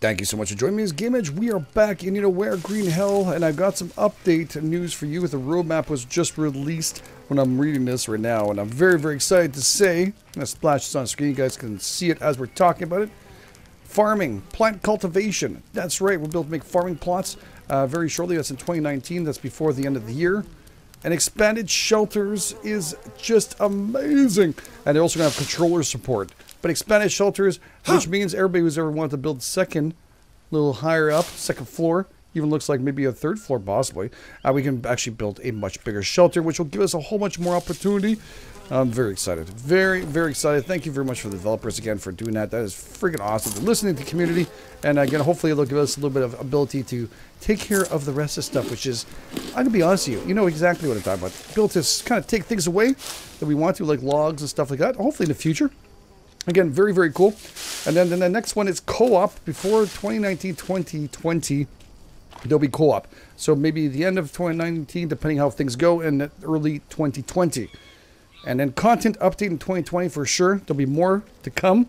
Thank you so much for joining me as GameEdged. We are back in you know where Green Hell, and I've got some update news for you. The roadmap was just released when I'm reading this right now, and I'm very very excited to say. Gonna splash this on screen. You guys can see it as we're talking about it. Farming, plant cultivation. That's right. We're built to make farming plots uh, very shortly. That's in 2019. That's before the end of the year. And expanded shelters is just amazing. And they're also going to have controller support. But expanded shelters, which means everybody who's ever wanted to build second, a little higher up, second floor, even looks like maybe a third floor possibly, uh, we can actually build a much bigger shelter, which will give us a whole much more opportunity. I'm very excited. Very, very excited. Thank you very much for the developers again for doing that. That is freaking awesome. They're listening to the community. And again, hopefully it'll give us a little bit of ability to take care of the rest of stuff, which is, I'm going to be honest with you, you know exactly what I'm talking about. Built to kind of take things away that we want to, like logs and stuff like that. Hopefully in the future. Again, very, very cool. And then, then the next one is co-op before 2019, 2020 there'll be co-op. So maybe the end of 2019, depending how things go, and early 2020. And then content update in 2020 for sure. There'll be more to come.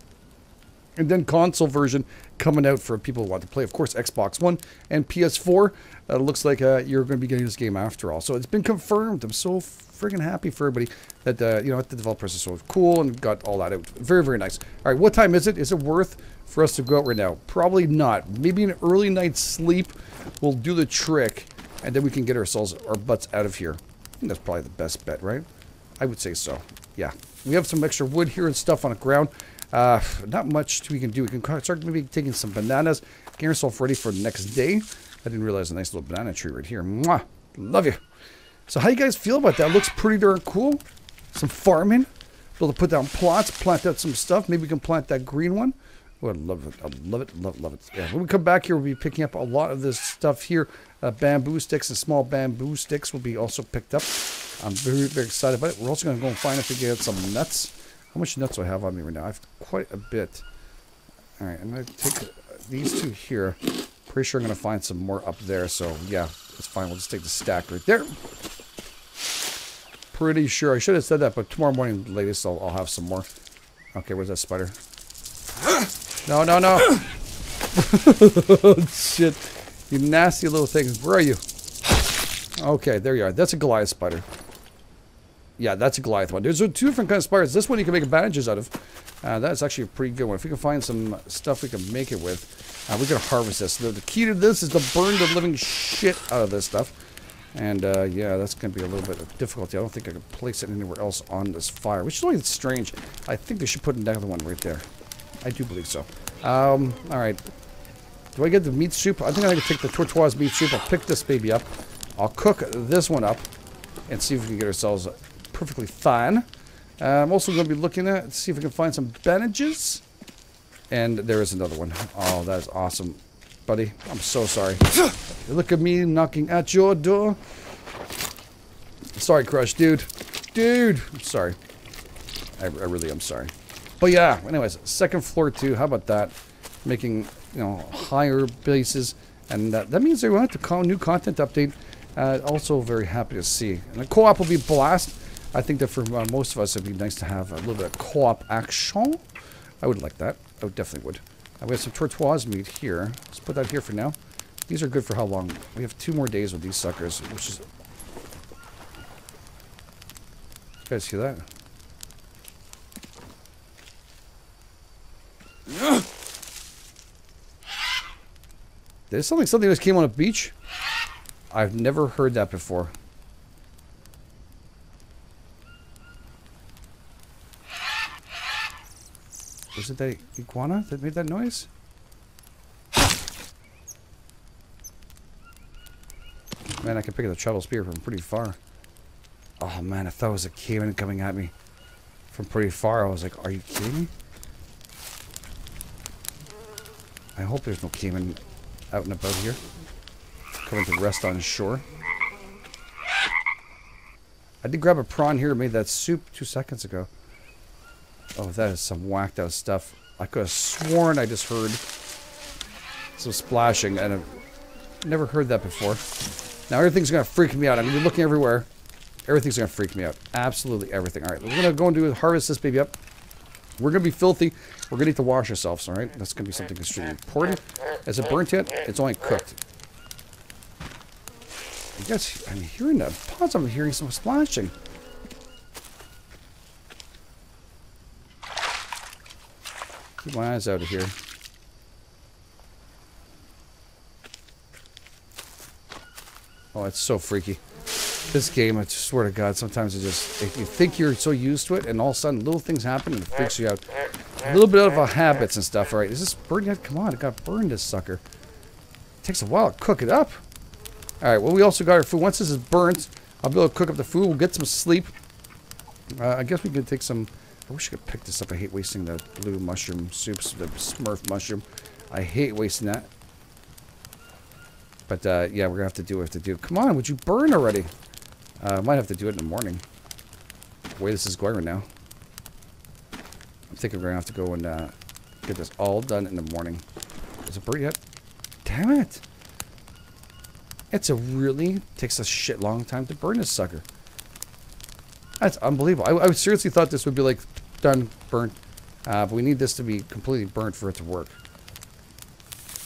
And then console version coming out for people who want to play. Of course, Xbox One and PS4. Uh, looks like uh, you're going to be getting this game after all. So it's been confirmed. I'm so friggin' happy for everybody that, uh, you know, the developers are so cool and got all that out. Very, very nice. All right, what time is it? Is it worth for us to go out right now? Probably not. Maybe an early night's sleep will do the trick, and then we can get ourselves, our butts out of here. I think that's probably the best bet, right? I would say so. Yeah. We have some extra wood here and stuff on the ground. Uh, not much we can do. We can start maybe taking some bananas, getting ourselves ready for the next day. I didn't realize a nice little banana tree right here. Mwah! Love you. So how you guys feel about that? Looks pretty darn cool. Some farming. Be able to put down plots, plant out some stuff. Maybe we can plant that green one. Oh, I love it. I love it. Love, love it. Yeah. When we come back here, we'll be picking up a lot of this stuff here. Uh, bamboo sticks and small bamboo sticks will be also picked up. I'm very, very excited about it. We're also going to go and find if we get some nuts. How much nuts do I have on me right now? I have quite a bit. All right, I'm going to take these two here. Pretty sure I'm going to find some more up there. So, yeah, that's fine. We'll just take the stack right there. Pretty sure. I should have said that, but tomorrow morning, latest, I'll, I'll have some more. Okay, where's that spider? No, no, no. shit. You nasty little things. Where are you? Okay, there you are. That's a Goliath spider. Yeah, that's a Goliath one. There's two different kinds of spiders. This one you can make bandages out of. Uh, that's actually a pretty good one. If we can find some stuff we can make it with, uh, we can harvest this. The, the, key to this is to burn the living shit out of this stuff. And, uh, yeah, that's going to be a little bit of difficulty. I don't think I can place it anywhere else on this fire, which is always strange. I think they should put another one right there. I do believe so. Um, alright. Do I get the meat soup? I think I can take the Tortoise meat soup. I'll pick this baby up. I'll cook this one up and see if we can get ourselves perfectly fine. Uh, I'm also going to be looking at, see if we can find some bandages. And there is another one. Oh, that is awesome. Buddy, I'm so sorry. Look at me knocking at your door. Sorry, Crush, dude. Dude, I'm sorry. I, I really am sorry. But yeah, anyways, second floor too. How about that? Making, you know, higher bases. And uh, that means they want to call new content update. Uh, also very happy to see. And the co-op will be blast. I think that for uh, most of us, it'd be nice to have a little bit of co-op action. I would like that. I would definitely would. Uh, we have some Tortoise meat here. Let's put that here for now. These are good for how long? We have two more days with these suckers, which is... You guys see that? There's something, something just came on a beach? I've never heard that before. Was it that iguana that made that noise? Man, I can pick up the travel spear from pretty far. Oh man, I thought it was a caiman coming at me from pretty far. I was like, are you kidding me? I hope there's no caiman out and about here. Coming to rest on shore. I did grab a prawn here and made that soup two seconds ago. Oh, that is some whacked out stuff. I could have sworn I just heard some splashing and I've never heard that before. Now everything's gonna freak me out. I'm gonna be looking everywhere. Everything's gonna freak me out. Absolutely everything. Alright, we're gonna go and do harvest this baby up. We're going to be filthy. We're going to need to wash ourselves, all right? That's going to be something extremely important. Is it burnt yet? It's only cooked. I guess I'm hearing the Pause, I'm hearing some splashing. Keep my eyes out of here. Oh, it's so freaky. This game, I swear to God, sometimes it just, if you think you're so used to it, and all of a sudden little things happen and it freaks you out. A little bit of our habits and stuff. Right, is this burned yet? Come on, it got burned, this sucker. It takes a while to cook it up. All right, well, we also got our food. Once this is burnt, I'll be able to cook up the food. We'll get some sleep. Uh, I guess we could take some... I wish I could pick this up. I hate wasting the blue mushroom soups, the smurf mushroom. I hate wasting that. But, uh, yeah, we're going to have to do what we have to do. Come on, would you burn already? Uh, I might have to do it in the morning. The way this is going right now. I'm thinking we're going to have to go and uh, get this all done in the morning. Is it burnt yet? Damn it! It's a really... takes a shit long time to burn this sucker. That's unbelievable. I, I seriously thought this would be like done, burnt. Uh, but we need this to be completely burnt for it to work.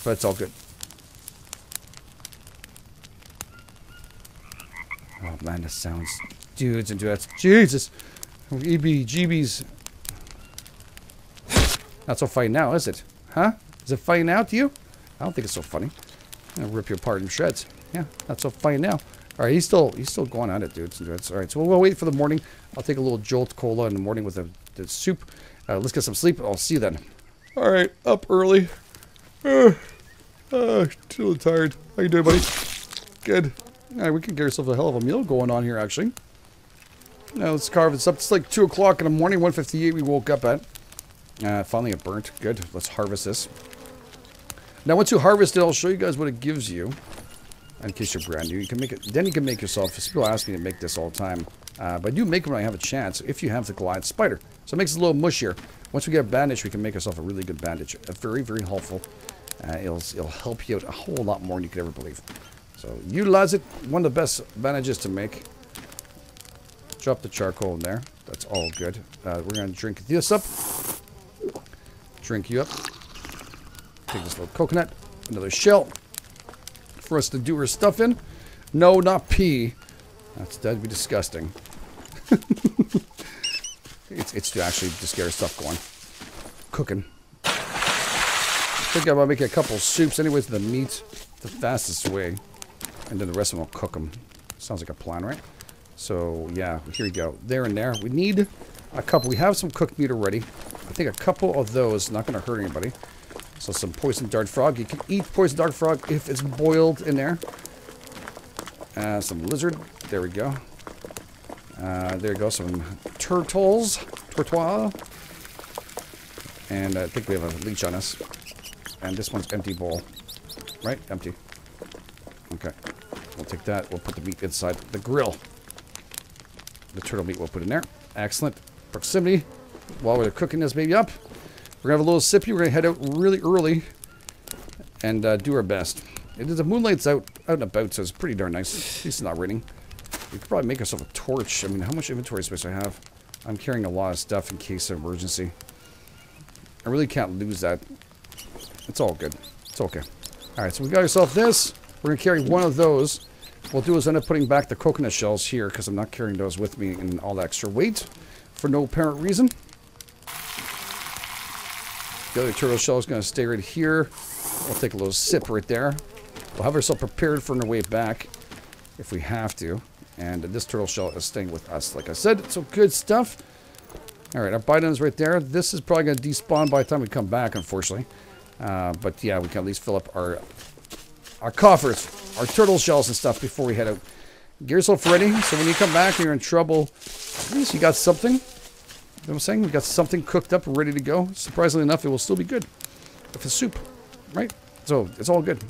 But it's all good. Oh man, this sounds dudes and duets. Jesus. EB GB's. Not so funny now, is it? Huh? Is it funny now to you? I don't think it's so funny. I'm gonna rip you apart in shreds. Yeah, not so funny now. Alright, he's still he's still going at it, dudes and duets. Alright, so we'll, we'll wait for the morning. I'll take a little jolt cola in the morning with the, the soup. Uh, let's get some sleep. I'll see you then. Alright, up early. Uh, uh, still tired. How you doing, buddy? Good. Alright, we can get ourselves a hell of a meal going on here, actually. Now, let's carve this up. It's like 2 o'clock in the morning, 1.58 we woke up at. Uh, finally it burnt. Good. Let's harvest this. Now, once you harvest it, I'll show you guys what it gives you. In case you're brand new, you can make it. Then you can make yourself. People ask me to make this all the time, uh, but you make them when I have a chance. If you have the Goliath spider, so it makes it a little mushier. Once we get a bandage, we can make ourselves a really good bandage. A very, very helpful. Uh, it'll it'll help you out a whole lot more than you could ever believe. So utilize it. One of the best bandages to make. Drop the charcoal in there. That's all good. Uh, we're gonna drink this up. Drink you up. Take this little coconut. Another shell for us to do our stuff in. No, not pee. That's that'd be disgusting. it's it's to actually just get our stuff going. Cooking. I think I'm gonna make a couple soups. Anyways, the meat, the fastest way, and then the rest of them will cook them. Sounds like a plan, right? So yeah, here we go. There and there. We need a couple. We have some cooked meat already. I think a couple of those not gonna hurt anybody. So some poison dart frog. You can eat poison dart frog if it's boiled in there. Uh, some lizard. There we go. Uh, there you go. Some turtles. Tortoise. And I think we have a leech on us. And this one's empty bowl. Right? Empty. Okay. We'll take that. We'll put the meat inside the grill. The turtle meat we'll put in there. Excellent. Proximity. While we're cooking this baby up. We're going to have a little sippy. We're going to head out really early and uh, do our best. It is, the moonlight's out, out and about, so it's pretty darn nice. At least it's not raining. We could probably make ourselves a torch. I mean, how much inventory space I have? I'm carrying a lot of stuff in case of emergency. I really can't lose that. It's all good. It's okay. Alright, so we got ourselves this. We're going to carry one of those. What we'll do is end up putting back the coconut shells here because I'm not carrying those with me and all the extra weight for no apparent reason. The other turtle shell is going to stay right here. We'll take a little sip right there. We'll have ourselves prepared for our way back if we have to. And this turtle shell is staying with us, like I said. So good stuff. All right, our bite is right there. This is probably going to despawn by the time we come back, unfortunately. Uh, but yeah, we can at least fill up our our coffers, our turtle shells and stuff before we head out. Get yourself ready, so when you come back and you're in trouble, at least you got something know what I'm saying? We've got something cooked up, ready to go. Surprisingly enough, it will still be good. If it's soup, right? So, it's all good.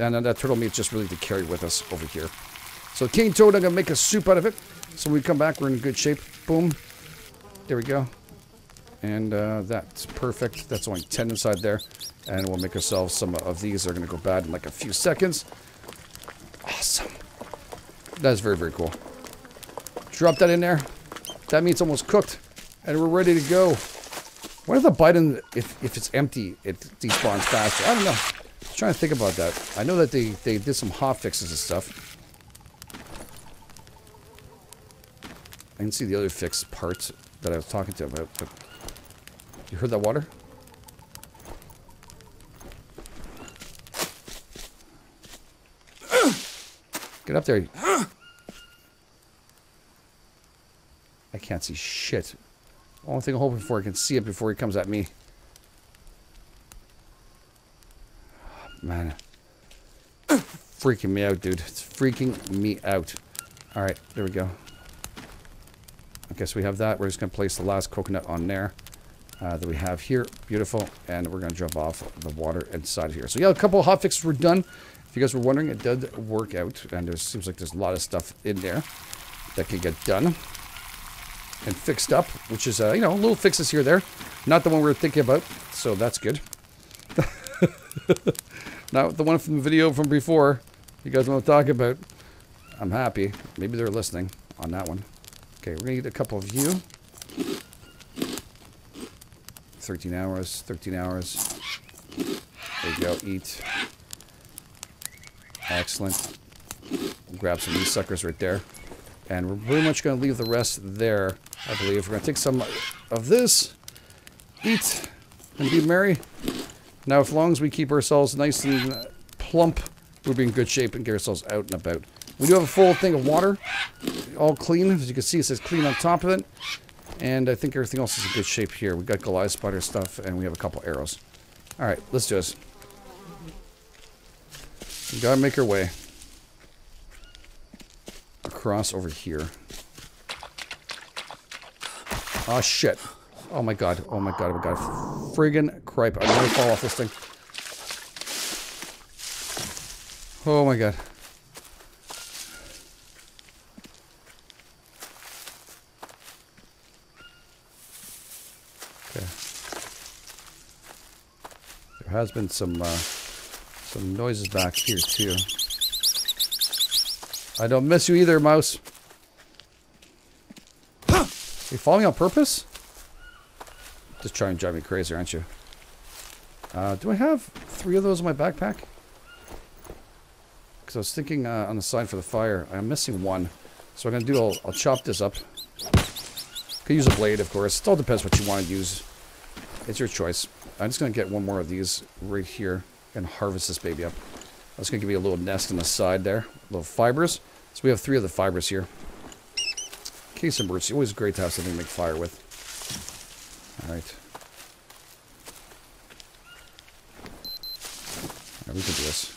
And then that turtle meat just really to carry with us over here. So, cane toad, I'm going to make a soup out of it. So, when we come back, we're in good shape. Boom. There we go. And uh, that's perfect. That's only 10 inside there. And we'll make ourselves some of these. They're going to go bad in like a few seconds. Awesome. That is very, very cool. Drop that in there. That meat's almost cooked. And we're ready to go. What if the bidon, if, if it's empty, it despawns faster? I don't know. I'm trying to think about that. I know that they, they did some hot fixes and stuff. I can see the other fixed parts that I was talking to about, but you heard that water? Get up there. I can't see shit. Only thing I'm hoping for, I can see it before he comes at me. man. freaking me out, dude. It's freaking me out. Alright, there we go. Okay, so we have that. We're just going to place the last coconut on there uh, that we have here. Beautiful. And we're going to jump off the water inside here. So yeah, a couple of hot fixes were done. If you guys were wondering, it did work out. And there seems like there's a lot of stuff in there that can get done and fixed up, which is, uh, you know, little fixes here there. Not the one we were thinking about, so that's good. Not the one from the video from before. You guys want to talk about? I'm happy. Maybe they're listening on that one. Okay, we're going to need a couple of you. 13 hours, 13 hours. There you go, eat. Excellent. We'll grab some of these suckers right there. And we're pretty much going to leave the rest there, I believe. We're going to take some of this, eat, and be merry. Now, as long as we keep ourselves nice and plump, we'll be in good shape and get ourselves out and about. We do have a full thing of water, all clean. As you can see, it says clean on top of it. And I think everything else is in good shape here. We've got Goliath spider stuff, and we have a couple arrows. All right, let's do this. We gotta make our way across over here. Oh, shit. Oh, my God. Oh, my God. Oh, my God. Friggin' cripe. I'm gonna fall off this thing. Oh, my God. Okay. There has been some, uh, some noises back here, too. I don't miss you either, mouse. You falling on purpose? Just trying to drive me crazy, aren't you? Uh, do I have three of those in my backpack? Because I was thinking uh, on the side for the fire. I'm missing one. So I'm going to do, I'll, I'll chop this up. Could use a blade, of course. It all depends what you want to use. It's your choice. I'm just going to get one more of these right here and harvest this baby up. Was going to give you a little nest on the side there. Little fibers. So we have three of the fibers here. Case of emergency. Always great to have something to make fire with. Alright. Alright, we can do this.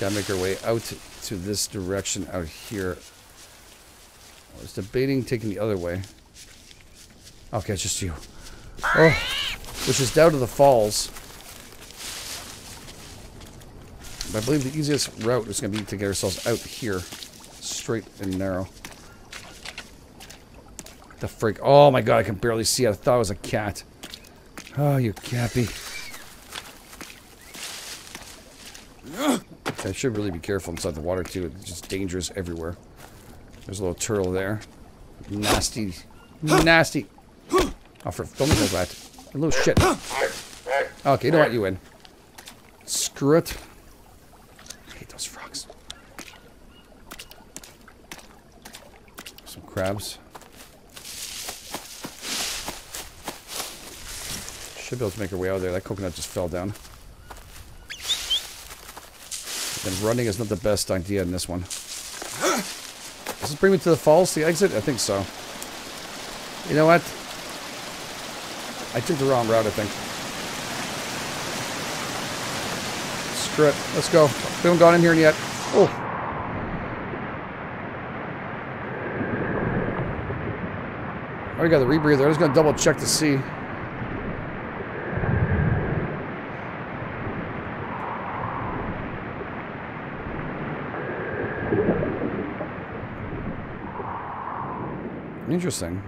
Gotta make our way out to this direction out here. Oh, I was debating taking the other way. Okay, it's just you. Oh which is down to the falls. I believe the easiest route is going to be to get ourselves out here. Straight and narrow. The freak. Oh my god, I can barely see. I thought it was a cat. Oh, you cappy. I should really be careful inside the water, too. It's just dangerous everywhere. There's a little turtle there. Nasty. Nasty. Oh, for, don't make no rat. A little shit. Okay, you know what? You win. Screw it. I hate those frogs. Some crabs. Should be able to make our way out of there. That coconut just fell down. And running is not the best idea in this one. Does this bring me to the falls, the exit? I think so. You know what? I took the wrong route, I think. Screw it. Let's go. We haven't gone in here yet. Oh. We got the rebreather. I was going to double check to see. Interesting.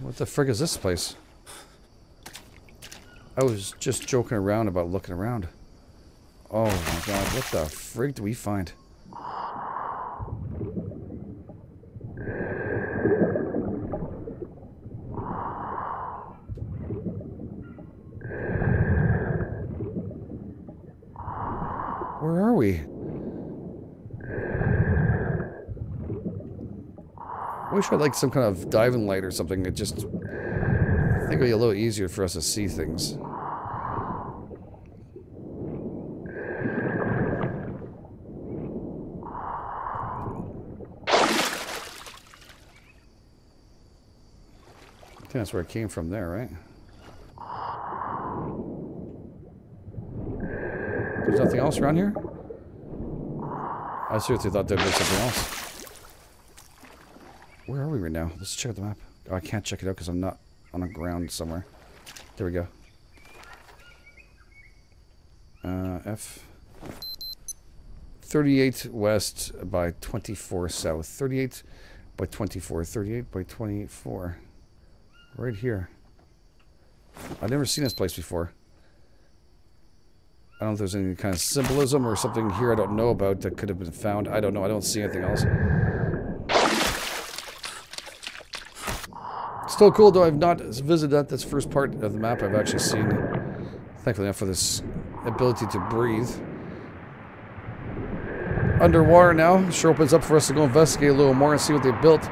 What the frig is this place? I was just joking around about looking around. Oh my god, what the freak do we find? Where are we? I wish I had like some kind of diving light or something. It just I think it'd be a little easier for us to see things. Think that's where it came from there, right? There's nothing else around here? I seriously thought there'd be something else. Where are we right now? Let's check out the map. Oh, I can't check it out because I'm not on the ground somewhere. There we go. Uh, F. 38 west by 24 south. 38 by 24. 38 by 24. Right here. I've never seen this place before. I don't know if there's any kind of symbolism or something here I don't know about that could have been found. I don't know. I don't see anything else. Still cool, though. I've not visited that. That's first part of the map I've actually seen. Thankfully enough for this ability to breathe. Underwater now. Sure opens up for us to go investigate a little more and see what they built.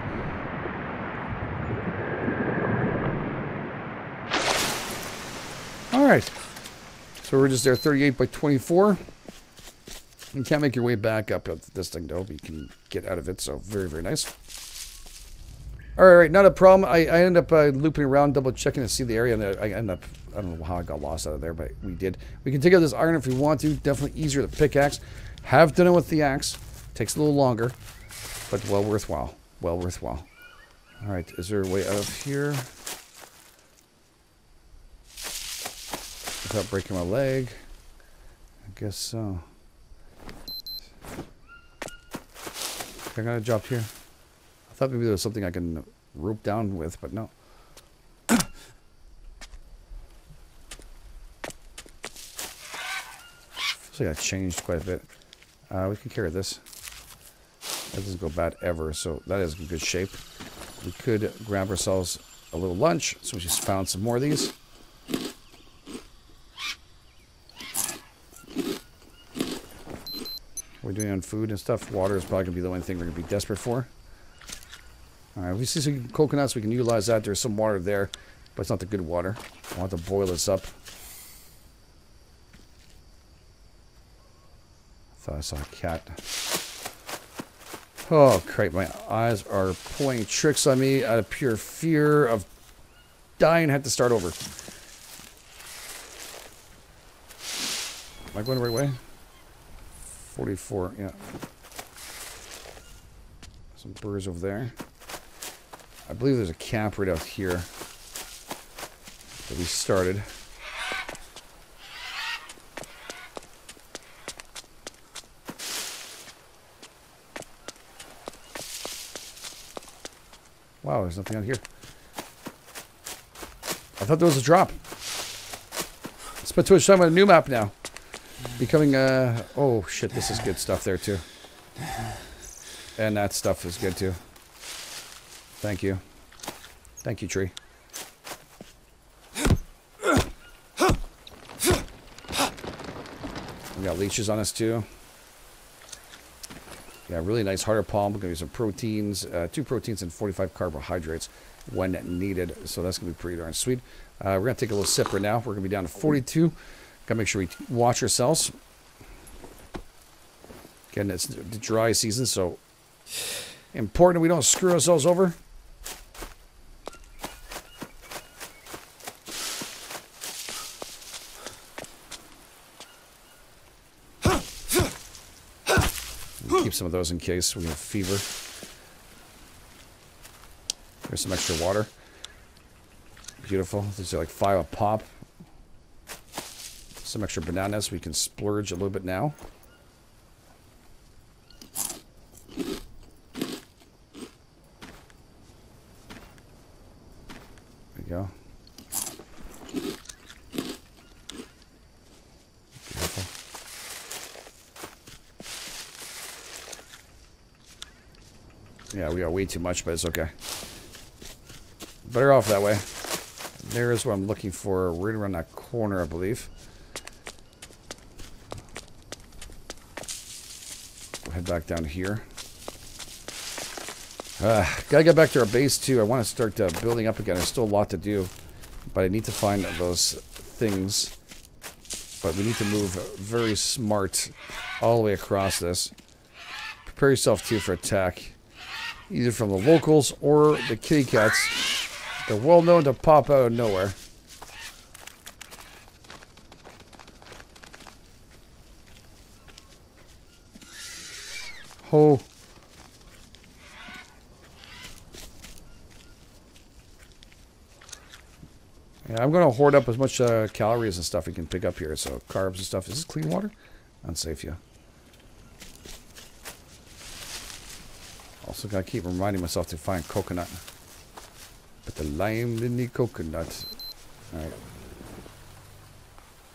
Alright. So we're just there 38 by 24. You can't make your way back up this thing, though, but you can get out of it, so very, very nice. All right, not a problem. I, I ended up uh, looping around, double checking to see the area, and I end up, I don't know how I got lost out of there, but we did. We can take out this iron if we want to. Definitely easier to pickaxe. Have done it with the axe. Takes a little longer, but well worthwhile. Well worthwhile. All right, is there a way out of here? Without breaking my leg? I guess so. I to drop here. I thought maybe there was something I can rope down with, but no. Feels like I changed quite a bit. Uh, we can carry this. That doesn't go bad ever, so that is in good shape. We could grab ourselves a little lunch, so we just found some more of these. Doing on food and stuff. Water is probably going to be the only thing we're going to be desperate for. Alright, we see some coconuts. We can utilize that. There's some water there, but it's not the good water. I want to boil this up. I thought I saw a cat. Oh, crap. My eyes are pulling tricks on me out of pure fear of dying. I had to start over. Am I going the right way? 44, yeah. Some birds over there. I believe there's a camp right out here that we started. Wow, there's nothing out here. I thought there was a drop. Spent too much time on a new map now. Becoming, uh, oh shit, this is good stuff there too. And that stuff is good too. Thank you. Thank you, tree. We got leeches on us too. Yeah, really nice harder palm. We're going to use some proteins, uh, two proteins and 45 carbohydrates when needed. So that's going to be pretty darn sweet. Uh, we're going to take a little sip right now. We're going to be down to 42. Got to make sure we watch ourselves. Again, it's the dry season, so important we don't screw ourselves over. keep some of those in case we have fever. There's some extra water. Beautiful. These are like five a pop some extra bananas. We can splurge a little bit now. There we go. Yeah, we got way too much, but it's okay. Better off that way. There is what I'm looking for, right around that corner, I believe. Back down here. Uh, gotta get back to our base, too. I want to start uh, building up again. There's still a lot to do. But I need to find those things. But we need to move very smart all the way across this. Prepare yourself, too, for attack. Either from the locals or the kitty cats. They're well known to pop out of nowhere. Oh. Yeah, I'm going to hoard up as much uh, calories and stuff we can pick up here. So carbs and stuff. Is this clean water? Unsafe, yeah. Also got to keep reminding myself to find coconut. Put the lime in the coconut. Alright.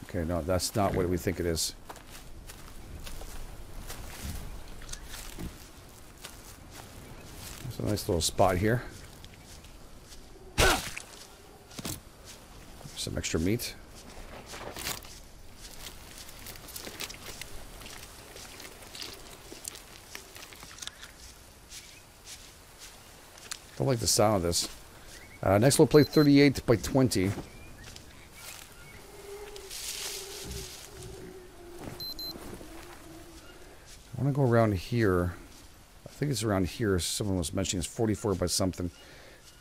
Okay, no, that's not what we think it is. There's a nice little spot here. Some extra meat. Don't like the sound of this. Uh, next we'll play 38 by 20. I want to go around here. I think it's around here. Someone was mentioning it's 44 by something.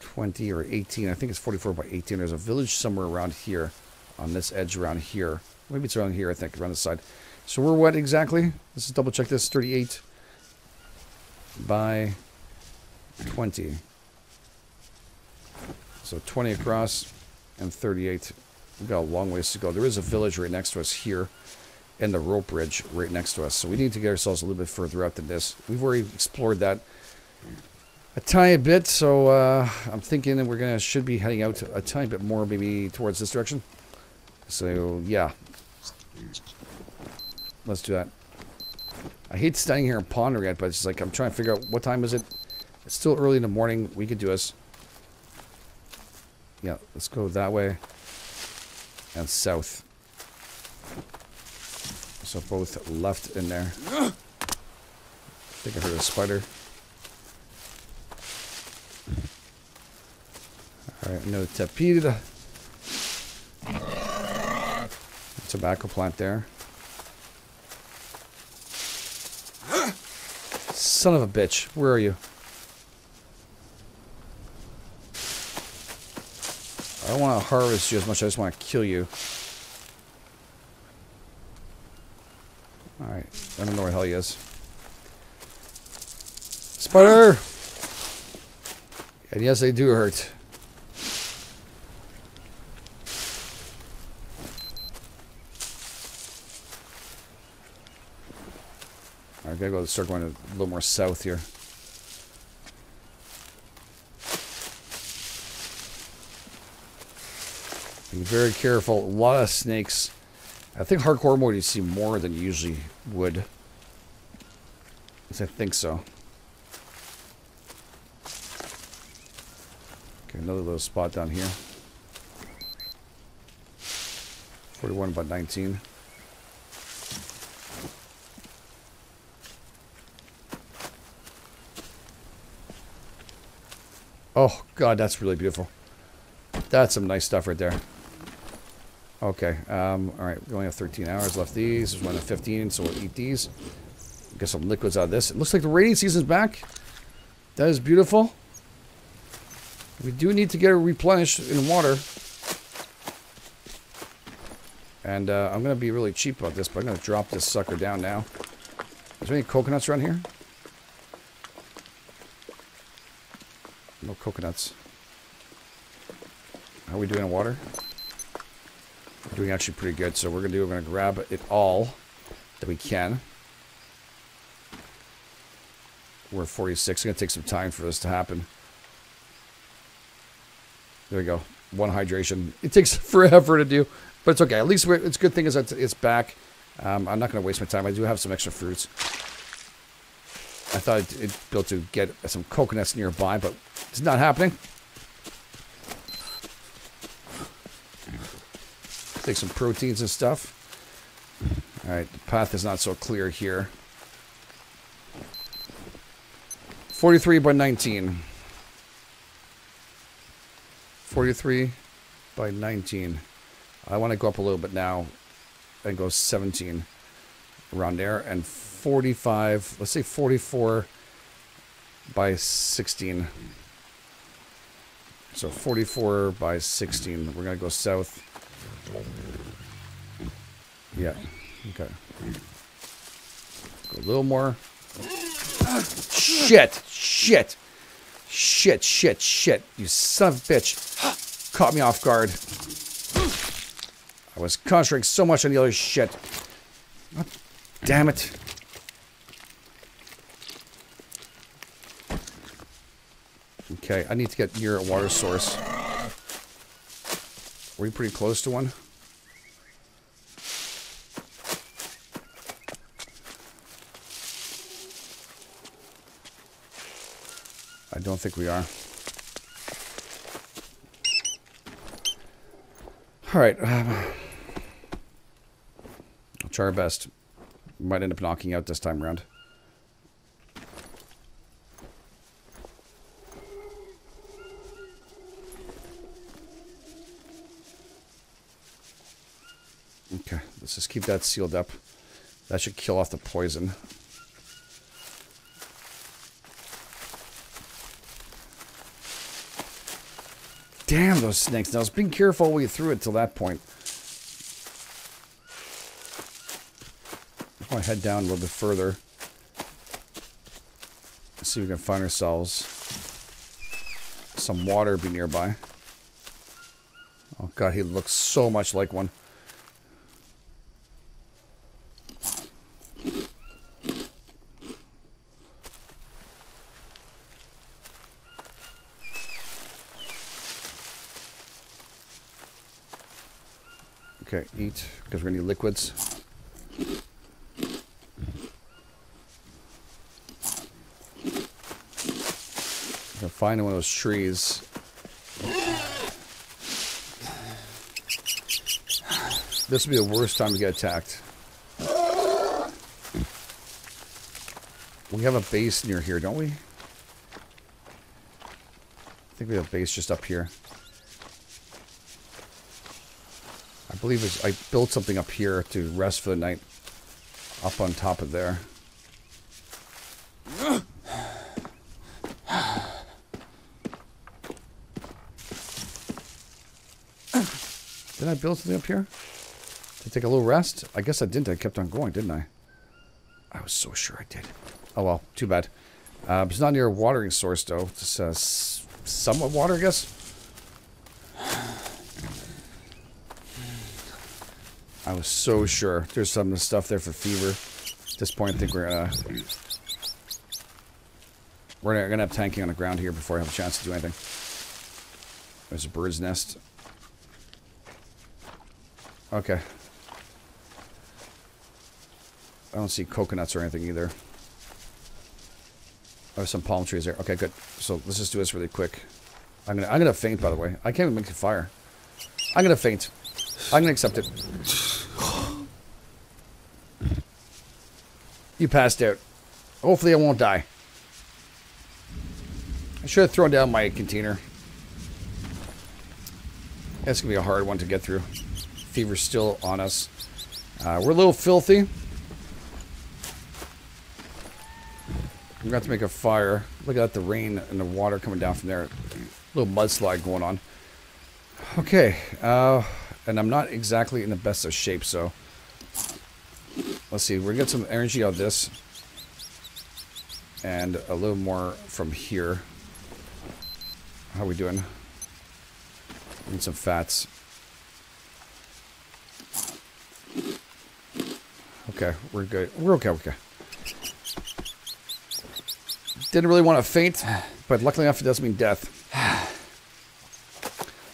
20 or 18. I think it's 44 by 18. There's a village somewhere around here. On this edge around here. Maybe it's around here, I think, around the side. So we're what exactly? Let's just double check this. 38 by 20. So 20 across and 38. We've got a long ways to go. There is a village right next to us here and the rope bridge right next to us. So we need to get ourselves a little bit further out than this. We've already explored that a tiny bit, so uh, I'm thinking that we're gonna should be heading out a tiny bit more, maybe towards this direction. So yeah, let's do that. I hate standing here and pondering it, but it's like I'm trying to figure out what time is it. It's still early in the morning. We could do this. Yeah, let's go that way and south. So both left in there. I think I heard a spider. Alright, no tapir. Tobacco plant there. Son of a bitch. Where are you? I don't want to harvest you as much. I just want to kill you. Alright. I don't know where hell he is. Spider! And yes, they do hurt. I gotta go start going a little more south here. Be very careful. A lot of snakes. I think hardcore mode you see more than you usually would. I think so. Okay, another little spot down here. 41 by 19. Oh, God, that's really beautiful. That's some nice stuff right there. Okay, um, alright, we only have 13 hours left these. There's one of 15, so we'll eat these. Get some liquids out of this. It looks like the rainy season's back. That is beautiful. We do need to get replenished in water. And uh, I'm going to be really cheap about this, but I'm going to drop this sucker down now. Is there any coconuts around here? No coconuts. How are we doing in water? Doing actually pretty good, so we're to do, we're to grab it all that we can. We're 46. It's to take some time for this to happen. There we go. One hydration. It takes forever to do, but it's okay. At least it's good thing is that it's back. Um, I'm not going to waste my time. I do have some extra fruits. I thought it'd be able to get some coconuts nearby, but it's not happening. Take some proteins and stuff. Alright, the path is not so clear here. 43 by 19. 43 by 19. I want to go up a little bit now and go 17 around there. And 45, let's say 44 by 16. So 44 by 16. We're going to go south. Yeah. Okay. Go a little more. Shit! Shit! Shit, shit, shit. You son of a bitch. Caught me off guard. I was concentrating so much on the other shit. God damn it. Okay, I need to get near a water source. Were you pretty close to one? I don't think we are. Alright. Um, I'll try our best. Might end up knocking out this time around. Okay, let's just keep that sealed up. That should kill off the poison. Damn those snakes. Now, I was being careful all the way through it till that point. I head down a little bit further. Let's see if we can find ourselves some water be nearby. Oh god, he looks so much like one. Okay, gonna need liquids. Gonna find one of those trees. This would be the worst time to get attacked. We have a base near here, don't we? I think we have a base just up here. I believe it's, I built something up here to rest for the night. Up on top of there. Did I build something up here? To take a little rest? I guess I didn't. I kept on going, didn't I? I was so sure I did. Oh well, too bad. Uh, it's not near a watering source, though. It's uh, somewhat water, I guess. I was so sure. There's some stuff there for fever. At this point, I think we're uh, gonna... We're gonna have tanking on the ground here before I have a chance to do anything. There's a bird's nest. Okay. I don't see coconuts or anything either. Oh, some palm trees there. Okay, good. So let's just do this really quick. I'm gonna I'm gonna faint by the way. I can't even make a fire. I'm gonna faint. I'm gonna accept it. You passed out. Hopefully I won't die. I should have thrown down my container. That's gonna be a hard one to get through. Fever's still on us. Uh, we're a little filthy. I'm going to have to make a fire. Look at the rain and the water coming down from there. A little mudslide going on. Okay. Uh, and I'm not exactly in the best of shape, so... Let's see. We're get some energy out of this. And a little more from here. How are we doing? Need some fats. Okay, we're good. We're okay, okay. Didn't really want to faint, but luckily enough, it doesn't mean death.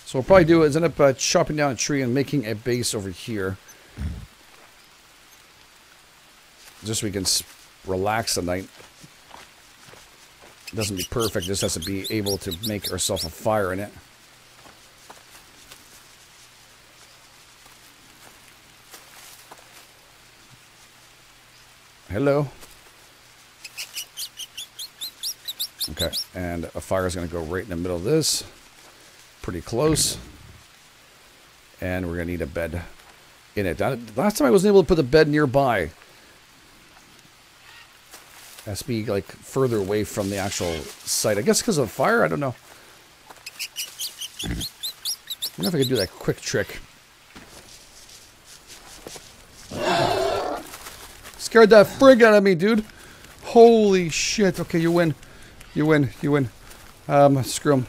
So what we'll probably do is end up uh, chopping down a tree and making a base over here. Just so we can relax the night. doesn't be perfect. Just has to be able to make ourselves a fire in it. Hello. Okay, and a fire is going to go right in the middle of this. Pretty close. And we're going to need a bed in it. Last time I wasn't able to put the bed nearby. Has to be like further away from the actual site. I guess because of fire? I don't know. I don't know if I could do that quick trick. Scared that frig out of me, dude. Holy shit. Okay, you win. You win. You win. Um, screw him.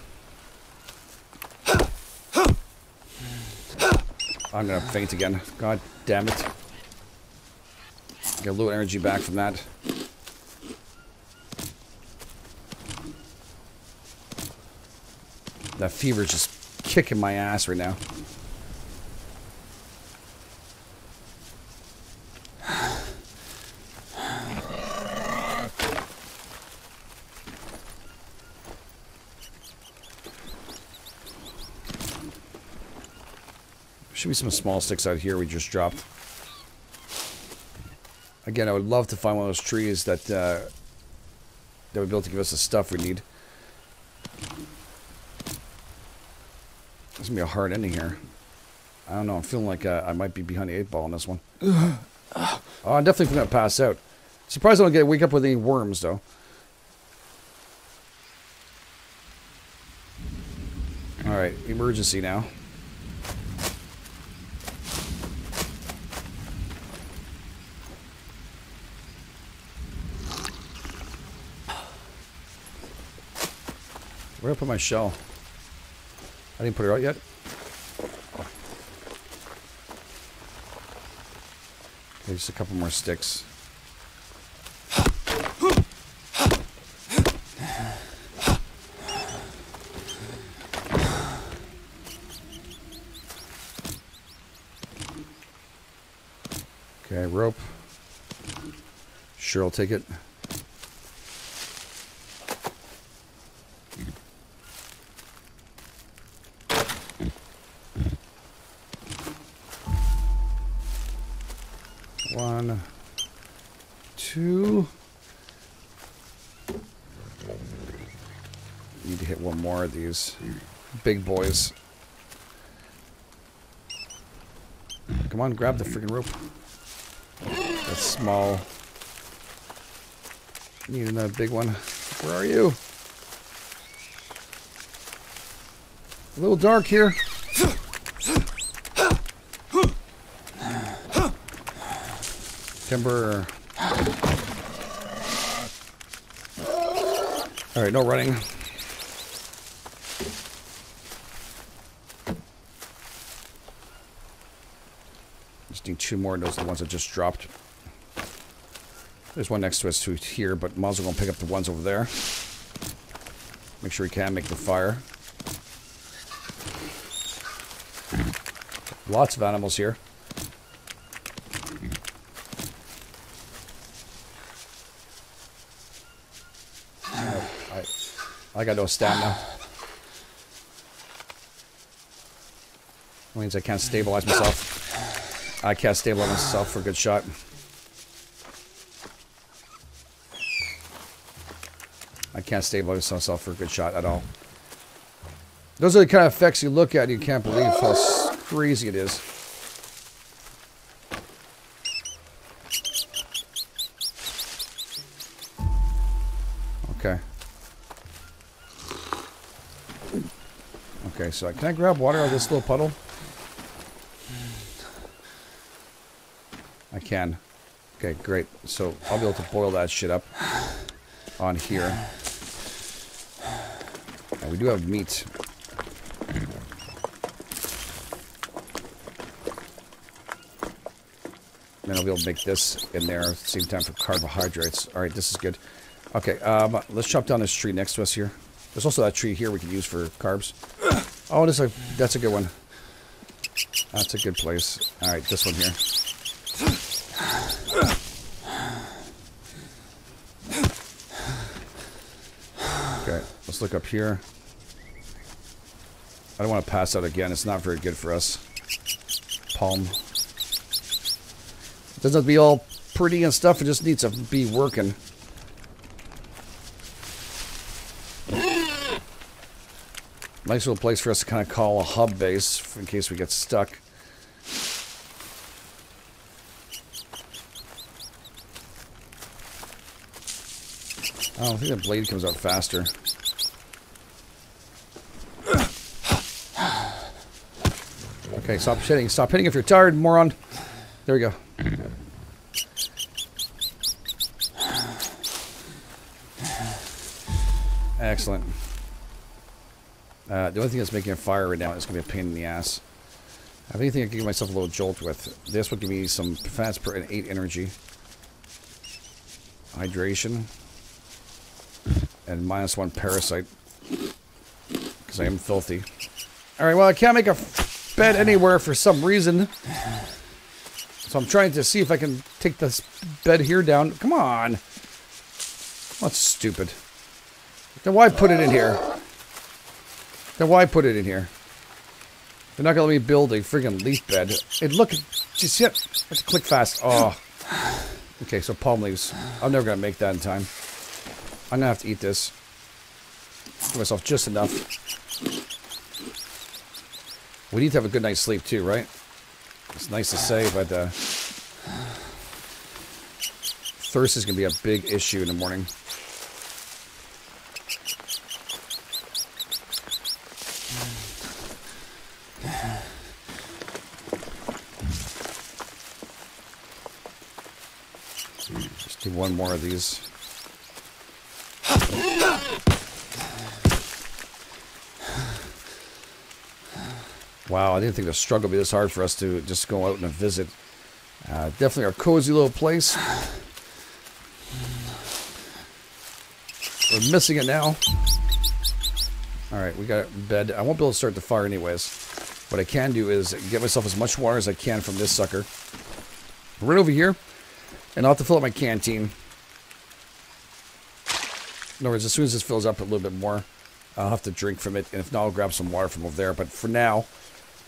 I'm gonna faint again. God damn it. Get a little energy back from that. That fever's just kicking my ass right now. Should be some small sticks out here we just dropped. Again, I would love to find one of those trees that uh, that would be able to give us the stuff we need. It's gonna be a hard ending here. I don't know. I'm feeling like uh, I might be behind the eight ball on this one. oh, I'm definitely gonna pass out. Surprised I don't get wake up with any worms though. All right, emergency now. Where did I put my shell? I didn't put it out yet. Okay, just a couple more sticks. Okay, rope. Sure, I'll take it. One, two. Need to hit one these big boys. Come on, grab the freaking rope. That's small. Need another big one. Where are you? A little dark here. Timber. Alright, no running. Two more. Those are the ones that just dropped. There's one next to us to here, but might as well pick up the ones over there. Make sure we can make the fire. Lots of animals here. I got no stamina. That means I can't stabilize myself. I can't stabilize myself for a good shot. I can't stabilize myself for a good shot at all. Those are the kind of effects you look at and you can't believe how crazy it is. Okay. Okay, so I can I grab water out of this little puddle? Can. Okay, great. So I'll be able to boil that shit up on here. And we do have meat. Then I'll be able to make this in there at the same time for carbohydrates. Alright, this is good. Okay, um, let's chop down this tree next to us here. There's also that tree here we can use for carbs. Oh, that's a that's a good one. That's a good place. All right, this one here. Let's look up here. I don't want to pass out again. It's not very good for us. Palm. It doesn't have to be all pretty and stuff. It just needs to be working. Nice little place for us to kind of call a hub base in case we get stuck. Oh, I think the blade comes out faster. Okay, stop hitting. Stop hitting if you're tired, moron. There we go. Excellent. Uh, the only thing that's making a fire right now is going to be a pain in the ass. I have anything I can give myself a little jolt with. This would give me some fats per and 8 energy. Hydration. And minus 1 parasite. Because I am filthy. Alright, well I can't make a bed anywhere for some reason. So I'm trying to see if I can take this bed here down. Come on. That's stupid. Then why put it in here? Then why put it in here? They're not gonna let me build a freaking leaf bed. Hey, look, just yet. Let's click fast. Oh. Okay, so palm leaves. I'm never gonna make that in time. I'm gonna have to eat this. Give myself just enough. We need to have a good night's sleep too, right? It's nice to say, but uh, thirst is gonna be a big issue in the morning. Just do one more of these. Wow, I didn't think the struggle would be this hard for us to just go out and visit. Uh, definitely our cozy little place. We're missing it now. Alright, we got bed. I won't be able to start the fire anyways. What I can do is get myself as much water as I can from this sucker. Right over here. And I'll have to fill up my canteen. In other words, as soon as this fills up a little bit more, I'll have to drink from it. And if not, I'll grab some water from over there. But for now,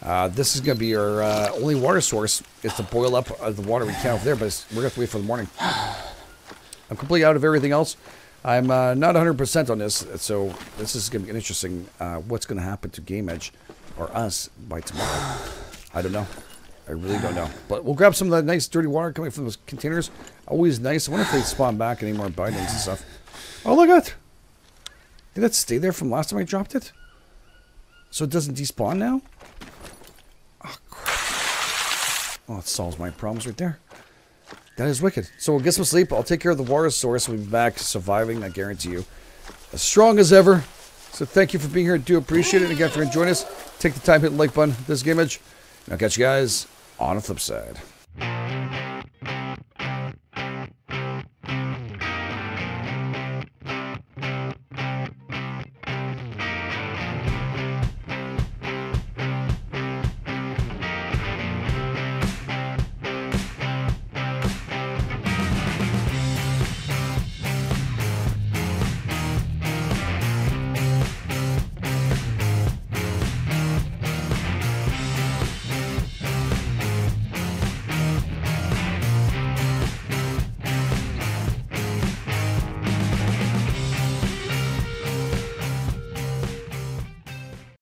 uh, this is going to be our uh, only water source. Is to boil up uh, the water we can over there. But we're going to have to wait for the morning. I'm completely out of everything else. I'm uh, not 100% on this. So this is going to be interesting. Uh, what's going to happen to GameEdged or us by tomorrow? I don't know. I really don't know. But we'll grab some of that nice dirty water coming from those containers. Always nice. I wonder if they spawn back any more bindings and stuff. Oh, look at Did that stay there from last time I dropped it? So it doesn't despawn now? Oh, crap. Oh, it solves my problems right there. That is wicked. So we'll get some sleep. I'll take care of the water source. We'll be back surviving, I guarantee you. As strong as ever. So thank you for being here. I do appreciate it. And again, for enjoying us, take the time, hit the like button. This Edge. And I'll catch you guys on the flip side.